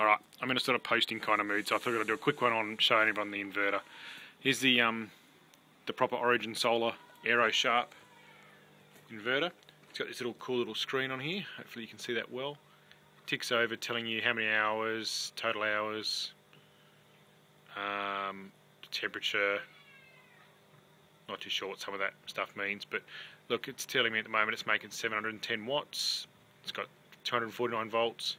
Alright, I'm in a sort of posting kind of mood, so I thought I'd do a quick one on showing everyone the inverter. Here's the um, the proper Origin Solar Aero Sharp inverter. It's got this little cool little screen on here, hopefully you can see that well. It ticks over telling you how many hours, total hours, um, temperature, not too sure what some of that stuff means, but look, it's telling me at the moment it's making 710 watts. It's got 249 volts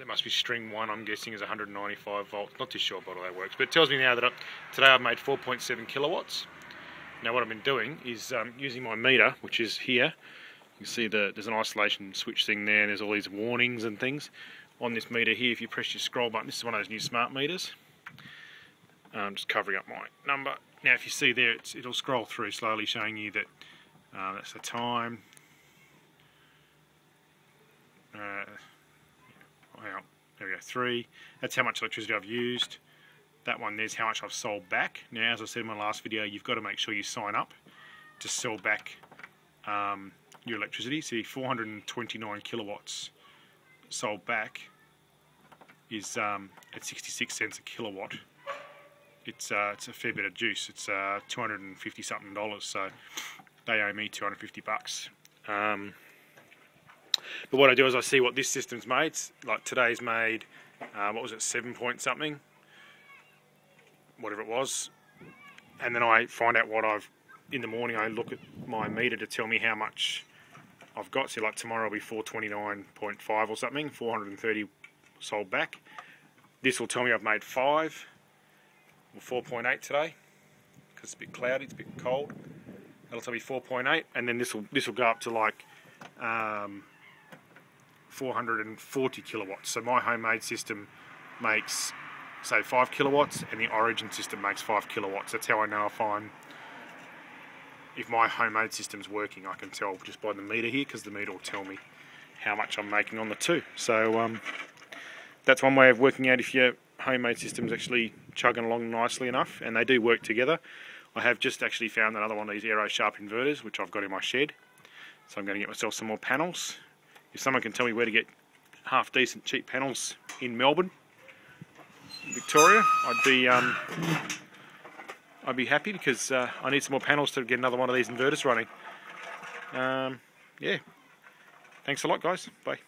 it must be string one, I'm guessing, is 195 volts. Not too sure about how that works, but it tells me now that I, today I've made 4.7 kilowatts. Now what I've been doing is um, using my meter, which is here. You can see the, there's an isolation switch thing there, and there's all these warnings and things. On this meter here, if you press your scroll button, this is one of those new smart meters. I'm just covering up my number. Now if you see there, it'll scroll through slowly showing you that uh, that's the time, uh, there we go, three. That's how much electricity I've used. That one there's how much I've sold back. Now, as I said in my last video, you've got to make sure you sign up to sell back um, your electricity. See, 429 kilowatts sold back is um, at 66 cents a kilowatt. It's uh, it's a fair bit of juice. It's uh, 250 something dollars. So they owe me 250 bucks. Um, but what I do is I see what this system's made. Like today's made, uh, what was it, seven point something, whatever it was, and then I find out what I've. In the morning, I look at my meter to tell me how much I've got. So like tomorrow will be 429.5 or something, 430 sold back. This will tell me I've made five, or 4.8 today, because it's a bit cloudy, it's a bit cold. That'll tell me 4.8, and then this will this will go up to like um, 440 kilowatts. So my homemade system makes, say, 5 kilowatts, and the Origin system makes 5 kilowatts. That's how I know if I'm, if my homemade system's working. I can tell just by the meter here, because the meter will tell me how much I'm making on the two. So um, that's one way of working out if your homemade system's actually chugging along nicely enough, and they do work together. I have just actually found another one of these Aero Sharp inverters, which I've got in my shed. So I'm going to get myself some more panels if someone can tell me where to get half decent cheap panels in Melbourne, Victoria, I'd be um, I'd be happy because uh, I need some more panels to get another one of these inverters running. Um, yeah. Thanks a lot, guys. Bye.